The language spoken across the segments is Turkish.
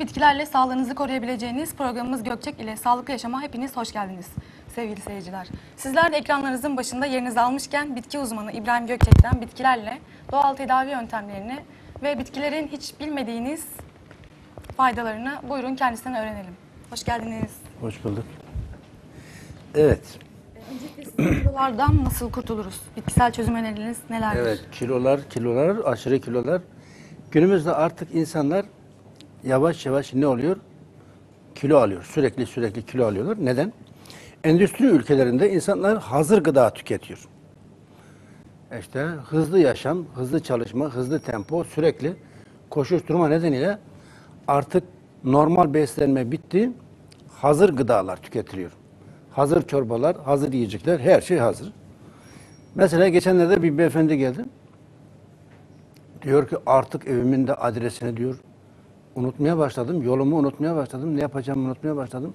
Bitkilerle sağlığınızı koruyabileceğiniz programımız Gökçek ile Sağlıklı Yaşama hepiniz hoş geldiniz sevgili seyirciler. Sizler de ekranlarınızın başında yerinizi almışken bitki uzmanı İbrahim Gökçek'ten bitkilerle doğal tedavi yöntemlerini ve bitkilerin hiç bilmediğiniz faydalarını buyurun kendisinden öğrenelim. Hoş geldiniz. Hoş bulduk. Evet. Öncelikle kilolardan nasıl kurtuluruz? Bitkisel çözüm önerileriniz nelerdir? Evet, kilolar, kilolar, aşırı kilolar. Günümüzde artık insanlar yavaş yavaş ne oluyor? Kilo alıyor. Sürekli sürekli kilo alıyorlar. Neden? Endüstri ülkelerinde insanlar hazır gıda tüketiyor. İşte hızlı yaşam, hızlı çalışma, hızlı tempo, sürekli koşuşturma nedeniyle artık normal beslenme bitti. Hazır gıdalar tüketiliyor. Hazır çorbalar, hazır yiyecekler, her şey hazır. Mesela geçenlerde bir beyefendi geldi. Diyor ki artık evimin de adresini diyor unutmaya başladım. Yolumu unutmaya başladım. Ne yapacağımı unutmaya başladım.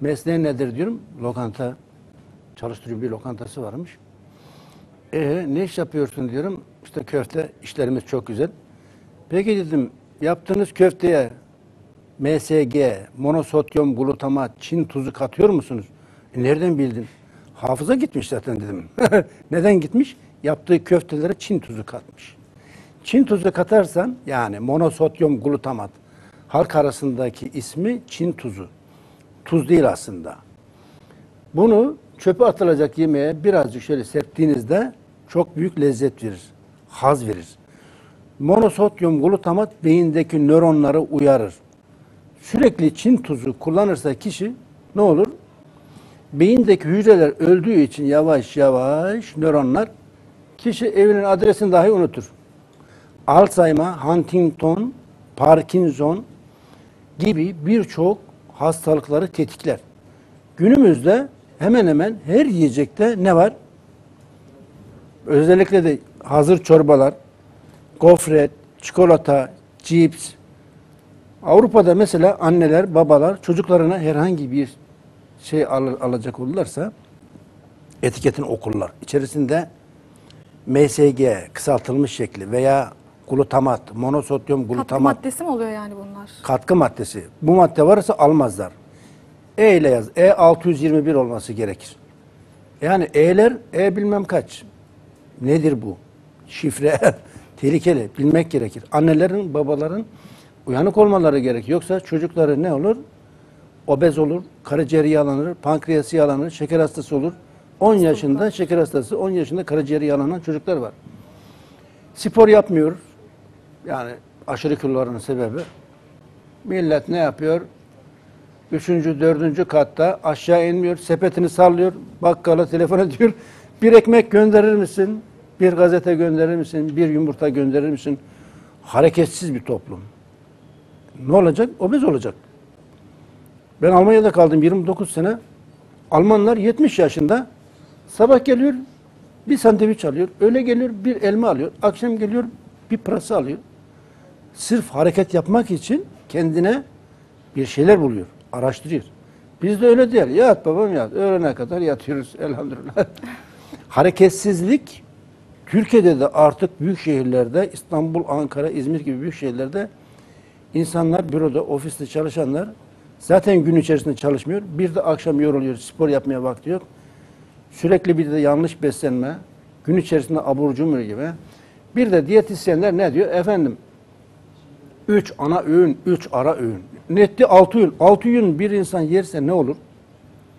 Mesleğin nedir diyorum. Lokanta çalıştırıyor bir lokantası varmış. E ne iş yapıyorsun diyorum. İşte köfte işlerimiz çok güzel. Peki dedim yaptığınız köfteye MSG, monosodyum glutamat, Çin tuzu katıyor musunuz? E, nereden bildin? Hafıza gitmiş zaten dedim. Neden gitmiş? Yaptığı köftelere Çin tuzu katmış. Çin tuzu katarsan yani monosodyum glutamat halk arasındaki ismi Çin tuzu. Tuz değil aslında. Bunu çöpe atılacak yemeğe birazcık şöyle serptiğinizde çok büyük lezzet verir. Haz verir. Monosodyum glutamat beyindeki nöronları uyarır. Sürekli Çin tuzu kullanırsa kişi ne olur? Beyindeki hücreler öldüğü için yavaş yavaş nöronlar kişi evinin adresini dahi unutur. Alzheimer, Huntington, Parkinson gibi birçok hastalıkları tetikler. Günümüzde hemen hemen her yiyecekte ne var? Özellikle de hazır çorbalar, gofret, çikolata, cips. Avrupa'da mesela anneler, babalar çocuklarına herhangi bir şey al alacak olurlarsa etiketini okurlar. İçerisinde MSG kısaltılmış şekli veya glutamat, monosodyum Katkı glutamat maddesi mi oluyor yani bunlar? katkı maddesi. Bu madde varsa almazlar. E ile yaz. E 621 olması gerekir. Yani E'ler E bilmem kaç. Nedir bu? Şifre tehlikeli. Bilmek gerekir. Annelerin, babaların uyanık olmaları gerekir. Yoksa çocukları ne olur? Obez olur, karaciğeri yağlanır, pankreası yağlanır, şeker hastası olur. 10 yaşında şeker hastası, 10 yaşında karaciğeri yağlanan çocuklar var. Spor yapmıyor. Yani aşırı kiloların sebebi. Millet ne yapıyor? Üçüncü, dördüncü katta aşağı inmiyor, sepetini sallıyor, bakkala telefon ediyor. Bir ekmek gönderir misin? Bir gazete gönderir misin? Bir yumurta gönderir misin? Hareketsiz bir toplum. Ne olacak? Obez olacak. Ben Almanya'da kaldım 29 sene. Almanlar 70 yaşında sabah geliyor bir sandviç alıyor. Öğle geliyor bir elma alıyor. Akşam geliyor bir pırasa alıyor. Sırf hareket yapmak için kendine bir şeyler buluyor. Araştırıyor. Bizde öyle değil. Yat babam yat. Öğlene kadar yatıyoruz elhamdülillah. Hareketsizlik Türkiye'de de artık büyük şehirlerde İstanbul, Ankara, İzmir gibi büyük şehirlerde insanlar büroda, ofiste çalışanlar zaten gün içerisinde çalışmıyor. Bir de akşam yoruluyor, spor yapmaya vakti yok. Sürekli bir de yanlış beslenme, gün içerisinde abur cumur gibi. Bir de diyetisyenler ne diyor? Efendim, üç ana öğün, üç ara öğün. Netti altı öğün. Altı öğün bir insan yerse ne olur?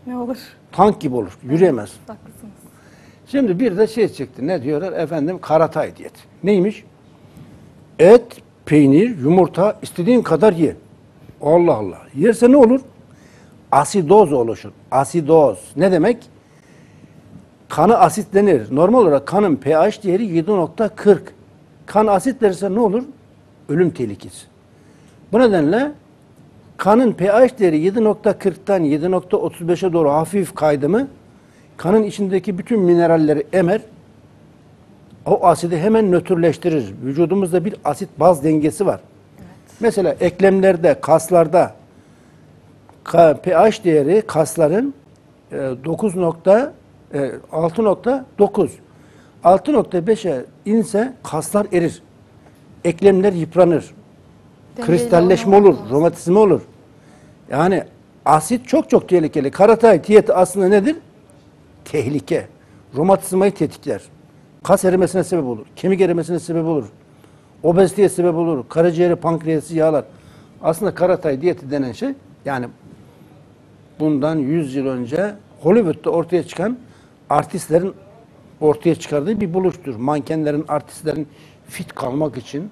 Ne olur? Tank gibi olur, yürüyemez. Haklısınız. Şimdi bir de şey çıktı. Ne diyorlar? Efendim karatay diyet. Neymiş? Et, peynir, yumurta istediğin kadar ye. Allah Allah. Yerse ne olur? Asidoz oluşur. Asidoz. Ne demek? Kanı asitlenir. Normal olarak kanın pH değeri 7.40. Kan asitlenirse ne olur? Ölüm tehlikesi. Bu nedenle kanın pH değeri 7.40'tan 7.35'e doğru hafif kaydı mı kanın içindeki bütün mineralleri emer, o asidi hemen nötrleştirir. Vücudumuzda bir asit baz dengesi var. Mesela eklemlerde, kaslarda ka- pH değeri kasların e, 9 nokta, e, 6.9 6.5'e inse kaslar erir. Eklemler yıpranır. Dengeyle kristalleşme olur, lazım. romatizma olur. Yani asit çok çok tehlikeli. Karatay diyeti aslında nedir? Tehlike. Romatizmayı tetikler. Kas erimesine sebep olur. Kemik erimesine sebep olur. Obeziteye sebep olur. Karaciğeri, pankreası yağlar. Aslında karatay diyeti denen şey yani bundan 100 yıl önce Hollywood'da ortaya çıkan artistlerin ortaya çıkardığı bir buluştur. Mankenlerin, artistlerin fit kalmak için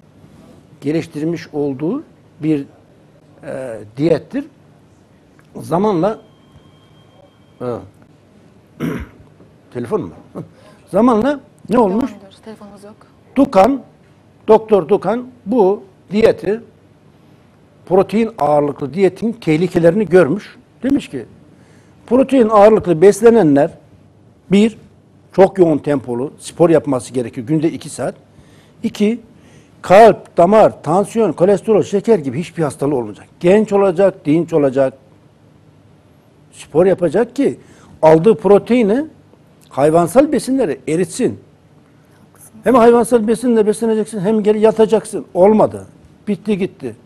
geliştirmiş olduğu bir e, diyettir. Zamanla e, telefon mu? Zamanla ne olmuş? Telefonumuz yok. Dukan, Doktor Dukan bu diyeti protein ağırlıklı diyetin tehlikelerini görmüş. Demiş ki protein ağırlıklı beslenenler bir, çok yoğun tempolu spor yapması gerekiyor günde iki saat. İki, kalp, damar, tansiyon, kolesterol, şeker gibi hiçbir hastalığı olmayacak. Genç olacak, dinç olacak. Spor yapacak ki aldığı proteini hayvansal besinleri eritsin. Hem hayvansal besinle besleneceksin hem geri yatacaksın. Olmadı. Bitti gitti.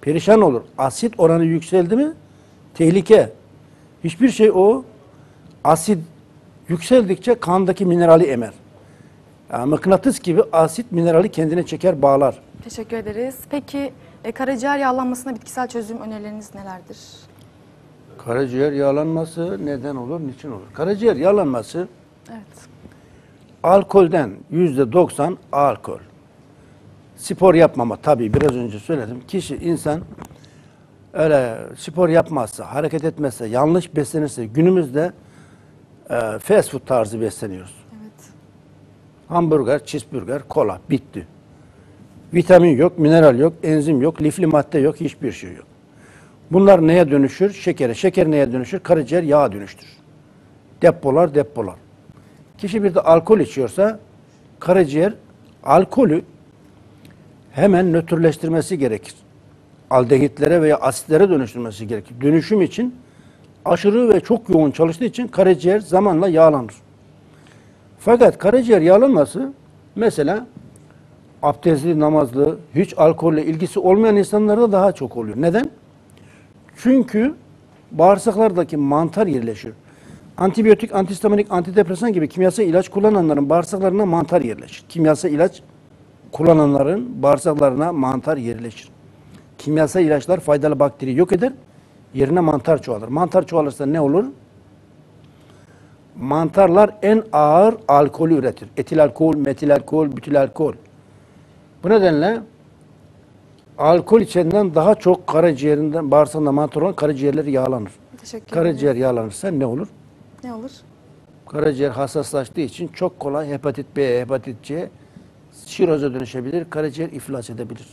Perişan olur. Asit oranı yükseldi mi tehlike. Hiçbir şey o asit yükseldikçe kandaki minerali emer. Yani mıknatıs gibi asit minerali kendine çeker bağlar. Teşekkür ederiz. Peki e, karaciğer yağlanmasına bitkisel çözüm önerileriniz nelerdir? Karaciğer yağlanması neden olur, niçin olur? Karaciğer yağlanması Evet. alkolden yüzde 90 alkol. Spor yapmama tabii biraz önce söyledim. Kişi insan öyle spor yapmazsa, hareket etmezse, yanlış beslenirse günümüzde e, fast food tarzı besleniyoruz. Hamburger, cheeseburger, kola bitti. Vitamin yok, mineral yok, enzim yok, lifli madde yok, hiçbir şey yok. Bunlar neye dönüşür? Şekere. Şeker neye dönüşür? Karaciğer yağa dönüştür. Depolar, depolar. Kişi bir de alkol içiyorsa karaciğer alkolü hemen nötrleştirmesi gerekir. Aldehitlere veya asitlere dönüştürmesi gerekir. Dönüşüm için aşırı ve çok yoğun çalıştığı için karaciğer zamanla yağlanır. Fakat karaciğer yağlanması mesela abdestli, namazlı, hiç alkolle ilgisi olmayan insanlarda daha çok oluyor. Neden? Çünkü bağırsaklardaki mantar yerleşir. Antibiyotik, antihistaminik, antidepresan gibi kimyasal ilaç kullananların bağırsaklarına mantar yerleşir. Kimyasal ilaç kullananların bağırsaklarına mantar yerleşir. Kimyasal ilaçlar faydalı bakteri yok eder, yerine mantar çoğalır. Mantar çoğalırsa ne olur? Mantarlar en ağır alkolü üretir. Etil alkol, metil alkol, bütil alkol. Bu nedenle alkol içenden daha çok karaciğerinden, bağırsağında mantar olan karaciğerleri yağlanır. Teşekkür ederim. Karaciğer yağlanırsa ne olur? Ne olur? Karaciğer hassaslaştığı için çok kolay hepatit B, hepatit C şiroza dönüşebilir, karaciğer iflas edebilir.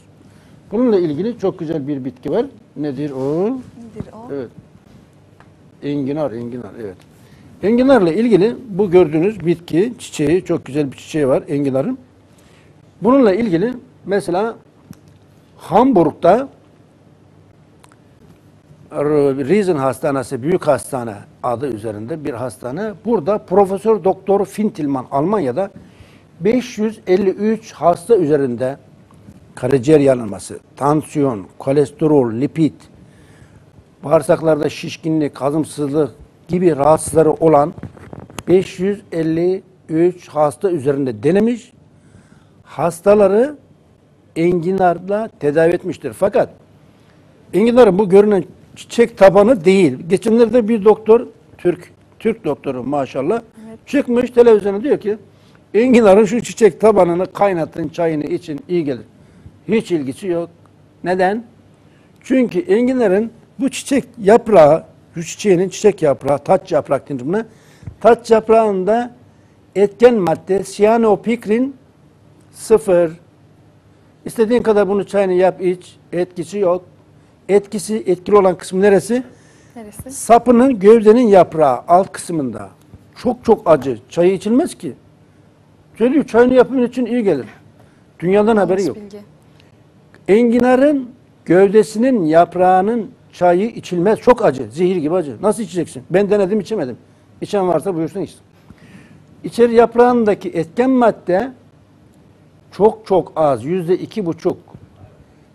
Bununla ilgili çok güzel bir bitki var. Nedir o? Nedir o? Evet. Enginar, enginar, evet. Enginarla ilgili bu gördüğünüz bitki, çiçeği, çok güzel bir çiçeği var enginarın. Bununla ilgili mesela Hamburg'da Riesen Hastanesi, büyük hastane adı üzerinde bir hastane. Burada Profesör Doktor Fintilman Almanya'da 553 hasta üzerinde karaciğer yanılması, tansiyon, kolesterol, lipid, bağırsaklarda şişkinlik, hazımsızlık gibi rahatsızları olan 553 hasta üzerinde denemiş. Hastaları enginarla tedavi etmiştir. Fakat enginarın bu görünen çiçek tabanı değil. Geçenlerde bir doktor, Türk Türk doktoru maşallah çıkmış televizyona diyor ki enginarın şu çiçek tabanını kaynatın, çayını için iyi gelir. Hiç ilgisi yok. Neden? Çünkü enginarın bu çiçek yaprağı, şu çiçeğinin çiçek yaprağı, taç yaprak denir buna. Taç yaprağında etken madde siyanopikrin sıfır. İstediğin kadar bunu çayını yap iç, etkisi yok. Etkisi, etkili olan kısmı neresi? Neresi? Sapının gövdenin yaprağı alt kısmında. Çok çok acı. Çayı içilmez ki. Söylüyor çayını yapımın için iyi gelir. Dünyadan haberi Yanlış yok. bilgi. Enginarın gövdesinin yaprağının çayı içilmez. Çok acı. Zehir gibi acı. Nasıl içeceksin? Ben denedim içemedim. İçen varsa buyursun içsin. İçeri yaprağındaki etken madde çok çok az. Yüzde iki buçuk.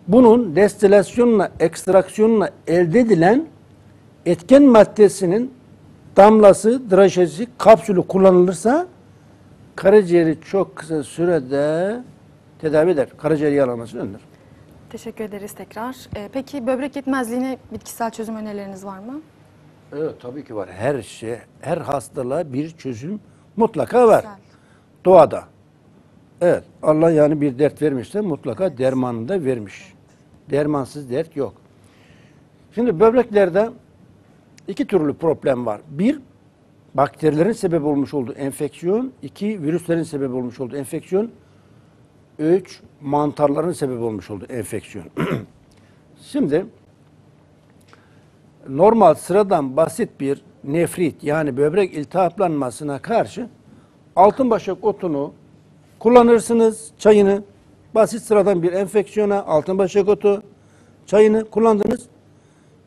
bunun destilasyonla, ekstraksiyonla elde edilen etken maddesinin damlası, draşesi, kapsülü kullanılırsa karaciğeri çok kısa sürede tedavi eder. Karaciğer yağlanmasını önler. Teşekkür ederiz tekrar. Ee, peki böbrek yetmezliğine bitkisel çözüm önerileriniz var mı? Evet tabii ki var. Her şey, her hastalığa bir çözüm mutlaka var. Güzel. Doğada. Evet. Allah yani bir dert vermişse mutlaka dermanını da vermiş. Dermansız dert yok. Şimdi böbreklerde iki türlü problem var. Bir, bakterilerin sebep olmuş olduğu enfeksiyon. iki virüslerin sebep olmuş olduğu enfeksiyon. Üç, mantarların sebep olmuş olduğu enfeksiyon. Şimdi normal sıradan basit bir nefrit yani böbrek iltihaplanmasına karşı altın başak otunu kullanırsınız çayını. Basit sıradan bir enfeksiyona altın başak otu çayını kullandınız.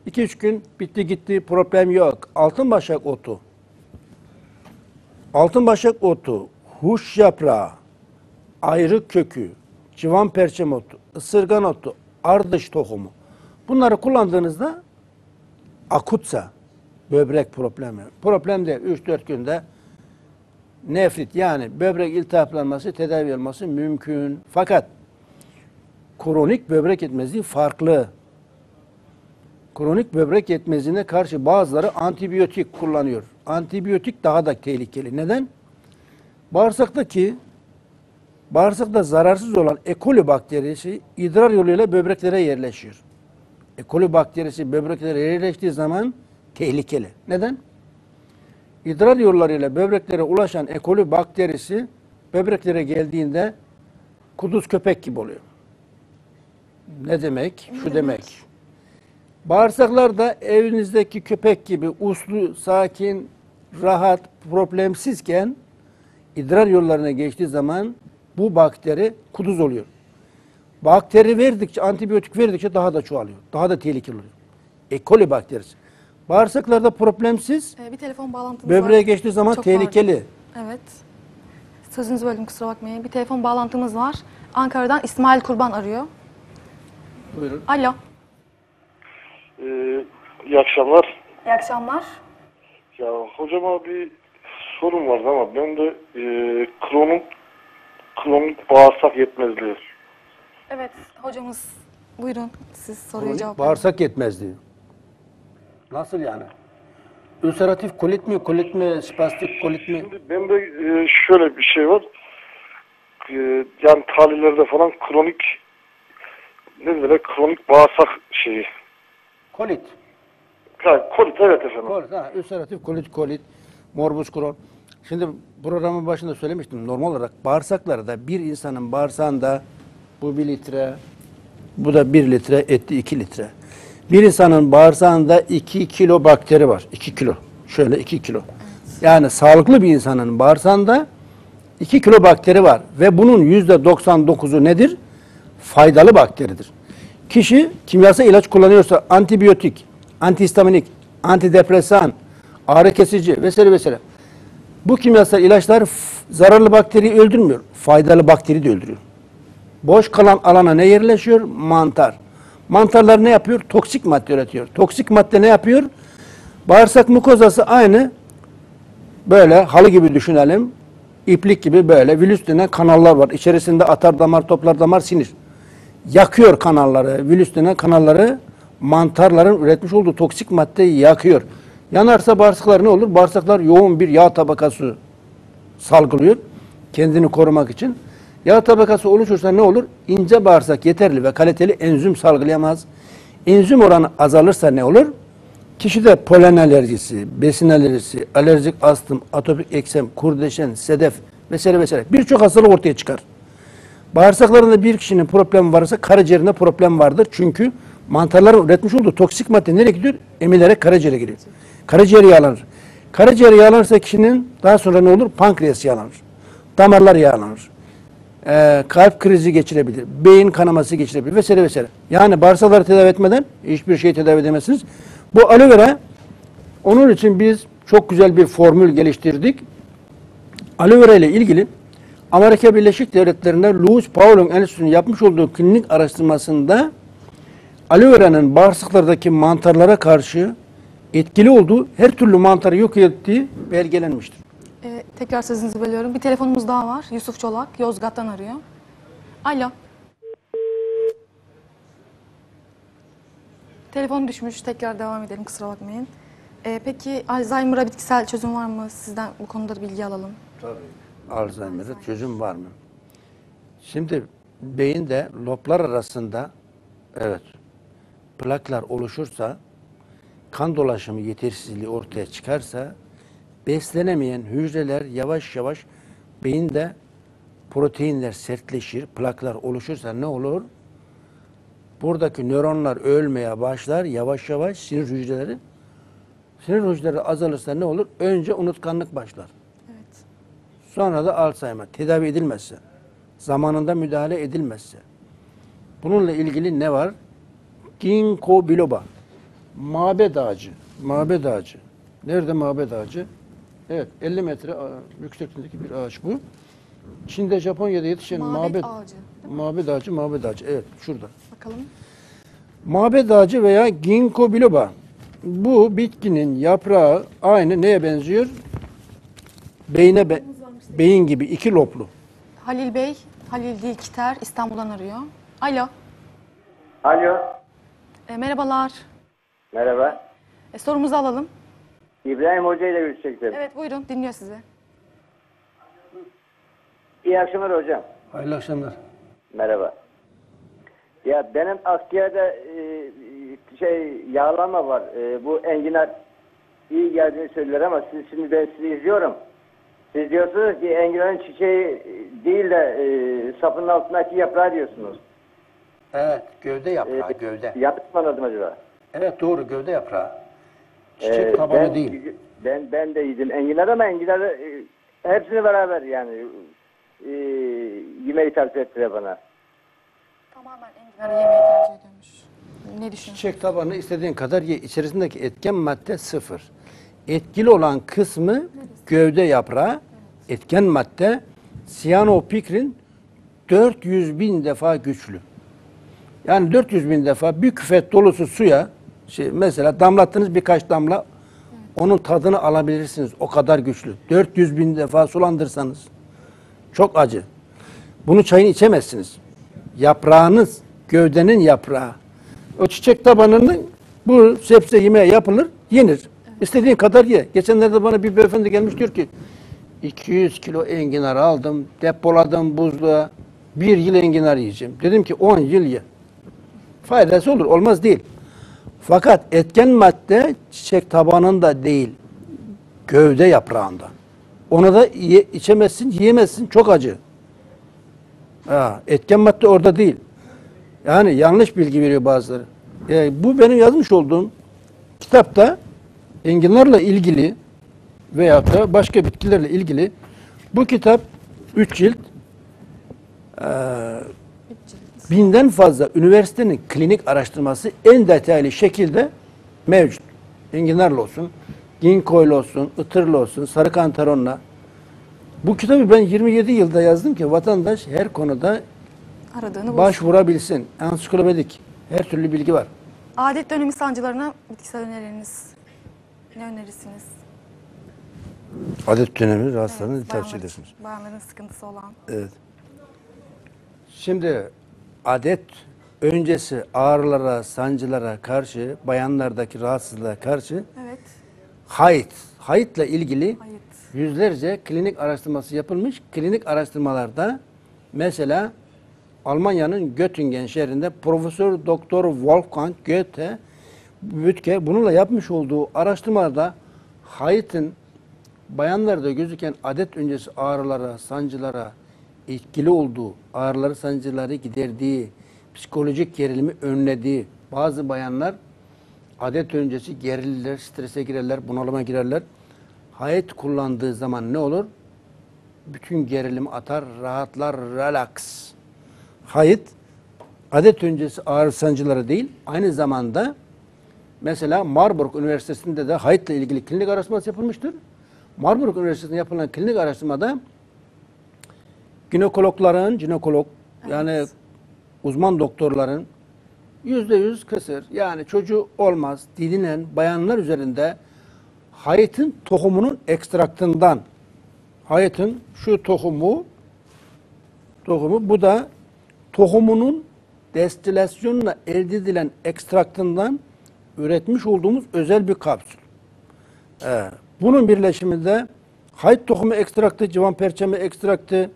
2-3 gün bitti gitti problem yok. Altın başak otu altın başak otu huş yaprağı ayrı kökü civan perçem otu ısırgan otu ardış tohumu bunları kullandığınızda akutsa böbrek problemi. Problem de 3-4 günde nefrit yani böbrek iltihaplanması tedavi olması mümkün. Fakat kronik böbrek yetmezliği farklı. Kronik böbrek yetmezliğine karşı bazıları antibiyotik kullanıyor. Antibiyotik daha da tehlikeli. Neden? Bağırsaktaki bağırsakta zararsız olan E. coli bakterisi idrar yoluyla böbreklere yerleşiyor. E. coli bakterisi böbreklere yerleştiği zaman tehlikeli. Neden? İdrar yollarıyla böbreklere ulaşan E. coli bakterisi böbreklere geldiğinde kuduz köpek gibi oluyor. Ne demek? Şu demek. Bağırsaklar da evinizdeki köpek gibi uslu, sakin, rahat, problemsizken idrar yollarına geçtiği zaman bu bakteri kuduz oluyor. Bakteri verdikçe, antibiyotik verdikçe daha da çoğalıyor. Daha da tehlikeli oluyor. E. coli bakterisi. Bağırsaklarda problemsiz, Ee, bir telefon bağlantımız var. böbreğe geçtiği zaman Çok tehlikeli. pardon. Evet. Sözünüzü böldüm kusura bakmayın. Bir telefon bağlantımız var. Ankara'dan İsmail Kurban arıyor. Buyurun. Alo. Ee, iyi akşamlar. İyi akşamlar. Ya hocama bir sorum vardı ama ben de e, kronik kronik bağırsak yetmezliği. Evet hocamız buyurun siz soruyu Kronik cevap verin. bağırsak yetmezliği. Nasıl yani? Ülseratif kolit mi, kolit mi, spastik kolit mi? Şimdi bende e, şöyle bir şey var. E, yani tarihlerde falan kronik ne böyle kronik bağırsak şeyi. Kolit. Ha, kolit evet efendim. Kolit, ha, ülseratif kolit, kolit, morbus Crohn. Şimdi programın başında söylemiştim. Normal olarak bağırsaklarda bir insanın bağırsağında bu bir litre, bu da bir litre, etti iki litre. Bir insanın bağırsağında iki kilo bakteri var. iki kilo. Şöyle iki kilo. Yani sağlıklı bir insanın bağırsağında 2 kilo bakteri var ve bunun yüzde 99'u nedir? Faydalı bakteridir. Kişi kimyasal ilaç kullanıyorsa antibiyotik, antihistaminik, antidepresan, ağrı kesici vesaire vesaire. Bu kimyasal ilaçlar zararlı bakteriyi öldürmüyor. Faydalı bakteri de öldürüyor. Boş kalan alana ne yerleşiyor? Mantar. Mantarlar ne yapıyor? Toksik madde üretiyor. Toksik madde ne yapıyor? Bağırsak mukozası aynı böyle halı gibi düşünelim. İplik gibi böyle virüs denen kanallar var. İçerisinde atar damar, toplar damar, sinir. Yakıyor kanalları, virüs denen kanalları mantarların üretmiş olduğu toksik maddeyi yakıyor. Yanarsa bağırsaklar ne olur? Bağırsaklar yoğun bir yağ tabakası salgılıyor kendini korumak için. Yağ tabakası oluşursa ne olur? İnce bağırsak yeterli ve kaliteli enzim salgılayamaz. Enzim oranı azalırsa ne olur? Kişide polen alerjisi, besin alerjisi, alerjik astım, atopik eksem, kurdeşen, sedef vesaire vesaire birçok hastalık ortaya çıkar. Bağırsaklarında bir kişinin problemi varsa karaciğerinde problem vardır. Çünkü mantarların üretmiş olduğu toksik madde nereye gidiyor? Emilerek karaciğere giriyor. Karaciğer yağlanır. Karaciğer yağlanırsa kişinin daha sonra ne olur? Pankreas yağlanır. Damarlar yağlanır. Ee, kalp krizi geçirebilir. Beyin kanaması geçirebilir vesaire vesaire. Yani bağırsakları tedavi etmeden hiçbir şey tedavi edemezsiniz. Bu aloe vera onun için biz çok güzel bir formül geliştirdik. Aloe vera ile ilgili Amerika Birleşik Devletleri'nde Louis Pauling Enstitüsü'nün yapmış olduğu klinik araştırmasında aloe vera'nın bağırsaklardaki mantarlara karşı etkili olduğu, her türlü mantarı yok ettiği belgelenmiştir. Ee, tekrar sözünüzü bölüyorum. Bir telefonumuz daha var. Yusuf Çolak Yozgat'tan arıyor. Alo. Telefon düşmüş. Tekrar devam edelim. Kusura bakmayın. Ee, peki Alzheimer'a bitkisel çözüm var mı? Sizden bu konuda da bilgi alalım. Alzheimer'a çözüm var mı? Şimdi beyinde loblar arasında evet plaklar oluşursa kan dolaşımı yetersizliği ortaya çıkarsa beslenemeyen hücreler yavaş yavaş beyinde proteinler sertleşir, plaklar oluşursa ne olur? Buradaki nöronlar ölmeye başlar, yavaş yavaş sinir hücreleri sinir hücreleri azalırsa ne olur? Önce unutkanlık başlar. Evet. Sonra da Alzheimer tedavi edilmezse, zamanında müdahale edilmezse. Bununla ilgili ne var? Ginkgo biloba. Mabed ağacı. Mabed ağacı. Nerede mabed ağacı? Evet 50 metre yüksekliğindeki bir ağaç bu. Çin'de Japonya'da yetişen Mabed mabed, ağacı, Mabed ağacı, mabed ağacı. Evet şurada. Bakalım. Mabed ağacı veya ginkgo biloba. Bu bitkinin yaprağı aynı neye benziyor? Beyne be- beyin gibi iki loblu. Halil Bey, Halil Dilkiter İstanbul'dan arıyor. Alo. Alo, Ee, merhabalar. Merhaba. Ee, sorumuzu alalım. İbrahim Hoca ile görüşecektim. Evet buyurun dinliyor sizi. İyi akşamlar hocam. Hayırlı akşamlar. Merhaba. Ya benim akciğerde e, şey yağlama var. E, bu enginar iyi geldiğini söylüyorlar ama siz şimdi ben sizi izliyorum. Siz diyorsunuz ki enginarın çiçeği değil de e, sapının altındaki yaprağı diyorsunuz. Evet, gövde yaprağı, E, gövde. Yanlış mı anladım acaba? Evet doğru, gövde yaprağı. Çiçek E, tabanı ben, değil. Ben ben de yedim enginar ama enginarı e, hepsini beraber yani e, yemeği tavsiye ettiler bana. Tamamen enginarı yemeği tercih ediyormuş. Ne düşünüyorsun? Çiçek tabanı istediğin kadar ye. İçerisindeki etken madde sıfır. Etkili olan kısmı gövde yaprağı, etken madde siyanopikrin 400 bin defa güçlü. Yani 400 bin defa bir küfet dolusu suya şey, mesela damlattınız birkaç damla onun tadını alabilirsiniz. O kadar güçlü. 400 bin defa sulandırsanız çok acı. Bunu çayını içemezsiniz. Yaprağınız, gövdenin yaprağı. O çiçek tabanını bu sebze yemeğe yapılır, yenir. İstediğin kadar ye. Geçenlerde bana bir beyefendi gelmiş diyor ki 200 kilo enginar aldım, depoladım buzluğa. Bir yıl enginar yiyeceğim. Dedim ki 10 yıl ye. Faydası olur, olmaz değil. Fakat etken madde çiçek tabanında değil, gövde yaprağında. Onu da ye, içemezsin, yiyemezsin. Çok acı. Ha, etken madde orada değil. Yani yanlış bilgi veriyor bazıları. Yani bu benim yazmış olduğum kitapta enginarla ilgili veya da başka bitkilerle ilgili bu kitap 3 cilt eee, binden fazla üniversitenin klinik araştırması en detaylı şekilde mevcut. Enginarla olsun, ginkgoyla olsun, ıtırla olsun, sarı kantaronla. Bu kitabı ben 27 yılda yazdım ki vatandaş her konuda Aradığını başvurabilsin. Ansiklopedik. Her türlü bilgi var. Adet dönemi sancılarına bitkisel öneriniz. Ne önerirsiniz? Adet dönemi rahatsızlarını Evet, bayanlar edersiniz. için, Bayanların sıkıntısı olan. Evet. Şimdi adet öncesi ağrılara, sancılara karşı, bayanlardaki rahatsızlığa karşı Evet. hayt, hayıtla ilgili Hayıt. yüzlerce klinik araştırması yapılmış. Klinik araştırmalarda mesela Almanya'nın Göttingen şehrinde Profesör Doktor Wolfgang Goethe Bütke bununla yapmış olduğu araştırmada hayıtın bayanlarda gözüken adet öncesi ağrılara, sancılara etkili olduğu, ağrıları, sancıları giderdiği, psikolojik gerilimi önlediği bazı bayanlar adet öncesi gerilirler, strese girerler, bunalıma girerler. Hayat kullandığı zaman ne olur? Bütün gerilim atar, rahatlar, relax. Hayat adet öncesi ağrı sancıları değil, aynı zamanda mesela Marburg Üniversitesi'nde de hayatla ilgili klinik araştırması yapılmıştır. Marburg Üniversitesi'nde yapılan klinik araştırmada ginekologların, jinekolog yani uzman doktorların yüzde yüz kısır yani çocuğu olmaz didinen bayanlar üzerinde hayıtın tohumunun ekstraktından hayıtın şu tohumu tohumu bu da tohumunun destilasyonla elde edilen ekstraktından üretmiş olduğumuz özel bir kapsül. Ee, bunun birleşiminde hayıt tohumu ekstraktı, civan perçemi ekstraktı,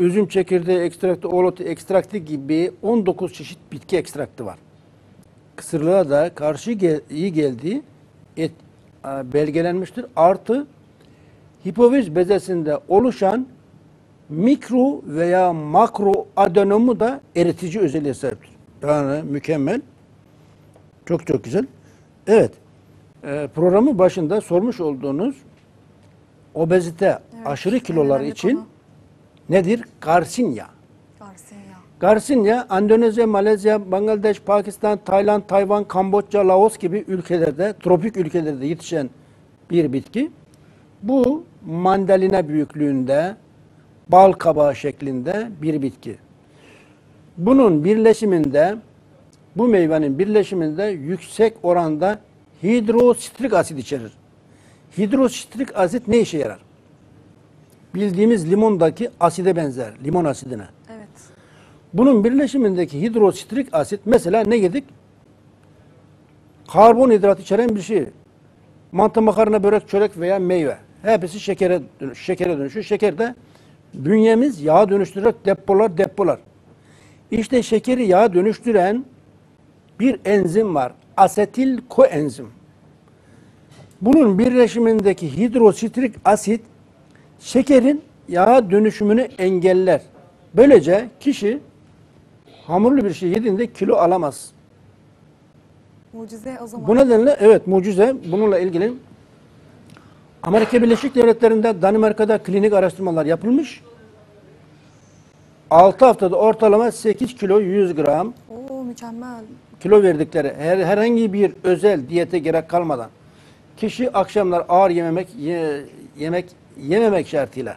üzüm çekirdeği ekstraktı, oğlotu ekstraktı gibi 19 çeşit bitki ekstraktı var. Kısırlığa da karşı gel- iyi geldiği et, e, belgelenmiştir. Artı hipofiz bezesinde oluşan mikro veya makro adenomu da eritici özelliğe sahiptir. Yani mükemmel. Çok çok güzel. Evet. e, programın başında sormuş olduğunuz obezite, aşırı en kilolar için konu. Nedir? Garsinya. Garcinia. Garsinya, Endonezya, Malezya, Bangladeş, Pakistan, Tayland, Tayvan, Kamboçya, Laos gibi ülkelerde, tropik ülkelerde yetişen bir bitki. Bu mandalina büyüklüğünde, bal kabağı şeklinde bir bitki. Bunun birleşiminde, bu meyvenin birleşiminde yüksek oranda hidrositrik asit içerir. Hidrositrik asit ne işe yarar? Bildiğimiz limondaki aside benzer, limon asidine. Evet. Bunun birleşimindeki hidrositrik asit mesela ne yedik? Karbonhidrat içeren bir şey. Mantı, makarna, börek, çörek veya meyve. Hepsi şekere, şekere dönüşüyor. Şeker de bünyemiz yağa dönüştürerek depolar depolar. İşte şekeri yağa dönüştüren bir enzim var. Asetil koenzim. Bunun birleşimindeki hidrositrik asit şekerin yağa dönüşümünü engeller. Böylece kişi hamurlu bir şey yediğinde kilo alamaz. Mucize o zaman. Bu nedenle evet mucize bununla ilgili Amerika Birleşik Devletleri'nde Danimarka'da klinik araştırmalar yapılmış. 6 haftada ortalama 8 kilo 100 gram Oo mükemmel. kilo verdikleri her, herhangi bir özel diyete gerek kalmadan kişi akşamlar ağır yememek ye- yemek yememek şartıyla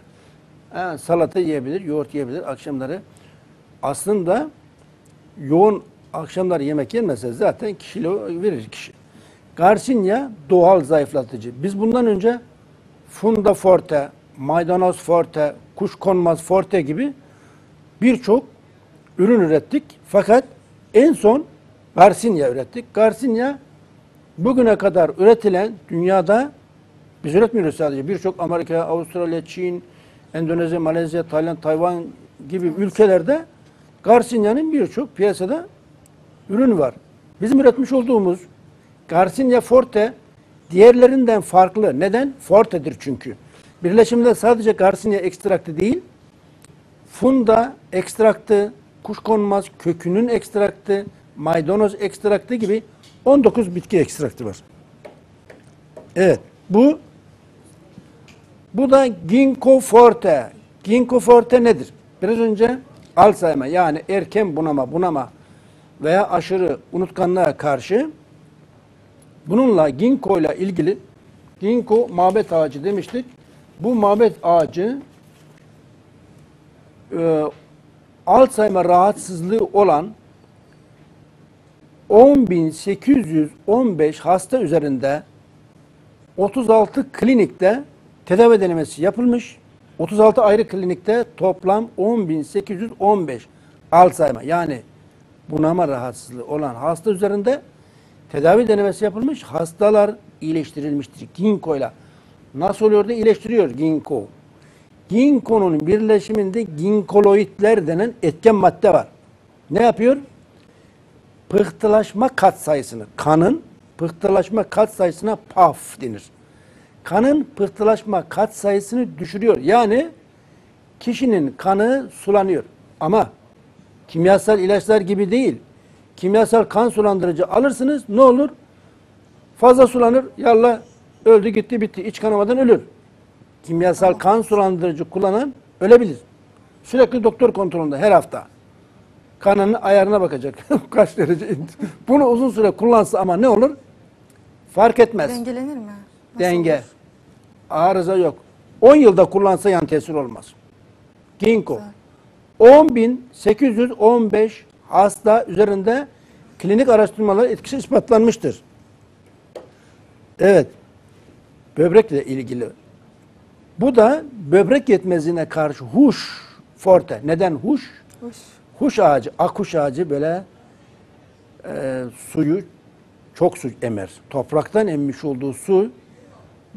ha, salata yiyebilir, yoğurt yiyebilir akşamları. Aslında yoğun akşamlar yemek yenmese zaten kilo verir kişi. Garcinia doğal zayıflatıcı. Biz bundan önce funda forte, maydanoz forte, kuşkonmaz forte gibi birçok ürün ürettik. Fakat en son Garcinia ürettik. Garcinia bugüne kadar üretilen dünyada biz üretmiyoruz sadece. Birçok Amerika, Avustralya, Çin, Endonezya, Malezya, Tayland, Tayvan gibi ülkelerde Garcinia'nın birçok piyasada ürün var. Bizim üretmiş olduğumuz Garcinia Forte diğerlerinden farklı. Neden? Forte'dir çünkü. Birleşimde sadece Garcinia ekstraktı değil, funda ekstraktı, kuşkonmaz kökünün ekstraktı, maydanoz ekstraktı gibi 19 bitki ekstraktı var. Evet, bu bu da ginkgo forte. Ginkgo forte nedir? Biraz önce Alzheimer yani erken bunama, bunama veya aşırı unutkanlığa karşı bununla ginkgo ile ilgili ginkgo mabet ağacı demiştik. Bu mabet ağacı e, Alzheimer rahatsızlığı olan 10.815 hasta üzerinde 36 klinikte tedavi denemesi yapılmış. 36 ayrı klinikte toplam 10.815 Alzheimer yani bunama rahatsızlığı olan hasta üzerinde tedavi denemesi yapılmış. Hastalar iyileştirilmiştir ginkgo ile. Nasıl oluyor da iyileştiriyor ginkgo? Ginkgo'nun birleşiminde ginkoloidler denen etken madde var. Ne yapıyor? Pıhtılaşma katsayısını, kanın pıhtılaşma katsayısına PAF denir. Kanın pıhtılaşma katsayısını düşürüyor. Yani kişinin kanı sulanıyor. Ama kimyasal ilaçlar gibi değil. Kimyasal kan sulandırıcı alırsınız ne olur? Fazla sulanır, yallah öldü gitti bitti. İç kanamadan ölür. Kimyasal kan sulandırıcı kullanan ölebilir. Sürekli doktor kontrolünde her hafta. Kanının ayarına bakacak. Kaç derece. Bunu uzun süre kullansa ama ne olur? Fark etmez. Dengelenir mi? Denge. olur? Arıza yok. 10 yılda kullansa yan tesir olmaz. Ginkgo. Güzel. 10.815 hasta üzerinde klinik araştırmalar etkisi ispatlanmıştır. Evet. Böbrekle ilgili. Bu da böbrek yetmezliğine karşı huş forte. Neden huş? Hoş. Huş ağacı, akhuş ağacı böyle e, suyu çok su emer. Topraktan emmiş olduğu su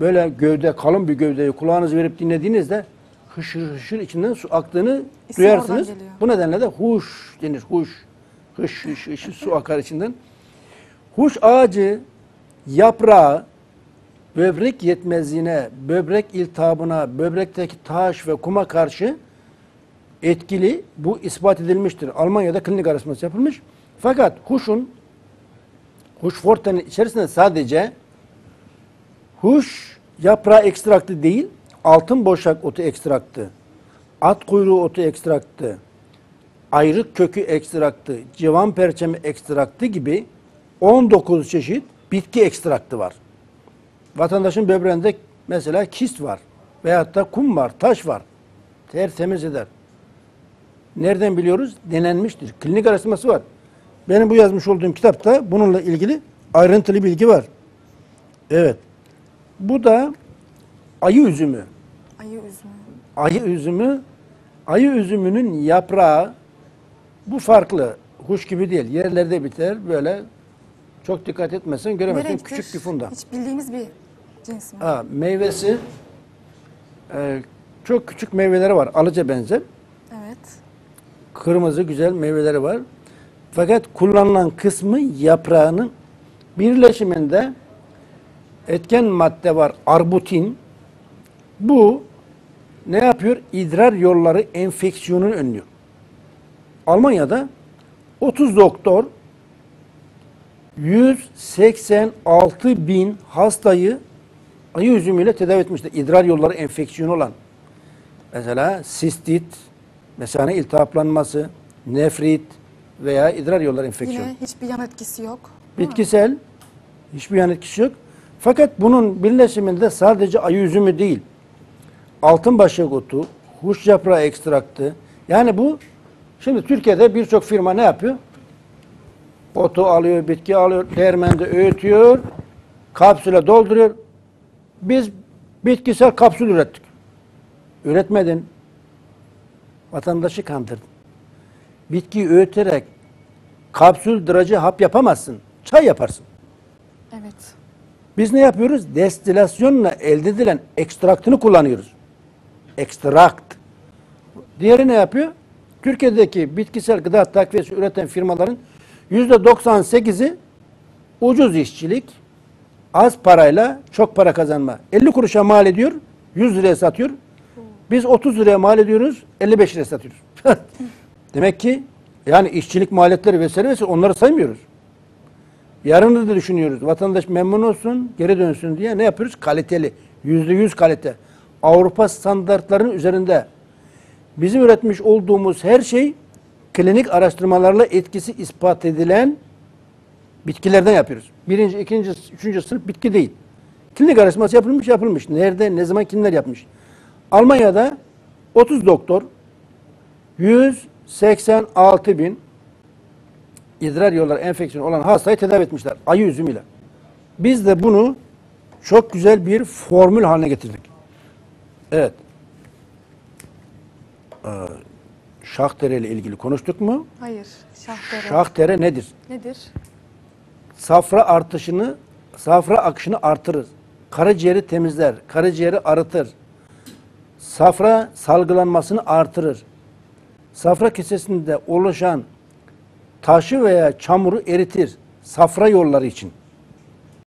böyle gövde, kalın bir gövdeyi kulağınızı verip dinlediğinizde hışır hışır içinden su aktığını İsmi duyarsınız. oradan geliyor. Bu nedenle de huş denir. Huş. Hış hış hış su akar içinden. Huş ağacı yaprağı böbrek yetmezliğine, böbrek iltihabına, böbrekteki taş ve kuma karşı etkili. Bu ispat edilmiştir. Almanya'da klinik araştırması yapılmış. Fakat huşun huş fortenin içerisinde sadece huş yaprağı ekstraktı değil, altın boşak otu ekstraktı, at kuyruğu otu ekstraktı, ayrık kökü ekstraktı, civan perçemi ekstraktı gibi 19 çeşit bitki ekstraktı var. Vatandaşın böbreğinde mesela kist var veyahut da kum var, taş var. Tertemiz eder. Nereden biliyoruz? Denenmiştir. Klinik araştırması var. Benim bu yazmış olduğum kitapta bununla ilgili ayrıntılı bilgi var. Evet. Bu da ayı üzümü. Ayı üzümü. Ayı üzümü, ayı üzümünün yaprağı bu farklı. Kuş gibi değil. Yerlerde biter böyle çok dikkat etmesen Ne göremezsin. renktir? Küçük bir funda. Hiç bildiğimiz bir cins mi? Ha, meyvesi e, çok küçük meyveleri var. Alıca benzer. Evet. Kırmızı güzel meyveleri var. Fakat kullanılan kısmı yaprağının birleşiminde etken madde var. Arbutin. Bu ne yapıyor? İdrar yolları enfeksiyonunu önlüyor. Almanya'da 30 doktor 186 bin hastayı ayı üzümüyle tedavi etmişler. İdrar yolları enfeksiyonu olan. Mesela sistit, mesane iltihaplanması, nefrit veya idrar yolları enfeksiyonu. Yine hiçbir yan etkisi yok. Bitkisel, hiçbir yan etkisi yok. Fakat bunun birleşiminde sadece ayı üzümü değil, altın başak otu, huş yaprağı ekstraktı. Yani bu, şimdi Türkiye'de birçok firma ne yapıyor? Otu alıyor, bitki alıyor, değirmende öğütüyor, kapsüle dolduruyor. Biz bitkisel kapsül ürettik. Üretmedin. Vatandaşı kandırdın. Bitkiyi öğüterek kapsül dıracı hap yapamazsın. Çay yaparsın. Evet. Biz ne yapıyoruz? Destilasyonla elde edilen ekstraktını kullanıyoruz. Ekstrakt. Diğeri ne yapıyor? Türkiye'deki bitkisel gıda takviyesi üreten firmaların yüzde 98'i ucuz işçilik, az parayla çok para kazanma. 50 kuruşa mal ediyor, 100 liraya satıyor. Biz 30 liraya mal ediyoruz, 55 liraya satıyoruz. Demek ki yani işçilik maliyetleri vesaire vesaire onları saymıyoruz. Yarını da düşünüyoruz. Vatandaş memnun olsun, geri dönsün diye ne yapıyoruz? Kaliteli, yüzde yüz kalite. Avrupa standartlarının üzerinde. Bizim üretmiş olduğumuz her şey klinik araştırmalarla etkisi ispat edilen bitkilerden yapıyoruz. Birinci, ikinci, üçüncü sınıf bitki değil. Klinik araştırması yapılmış, yapılmış. Nerede, ne zaman, kimler yapmış? Almanya'da 30 doktor 186 bin idrar yolları enfeksiyonu olan hastayı tedavi etmişler. Ayı üzümüyle. Biz de bunu çok güzel bir formül haline getirdik. Evet. Ee, Şahtere ile ilgili konuştuk mu? Hayır. Şahtere. Şahtere nedir? Nedir? Safra artışını, safra akışını artırır. Karaciğeri temizler, karaciğeri arıtır. Safra salgılanmasını artırır. Safra kesesinde oluşan taşı veya çamuru eritir. Safra yolları için.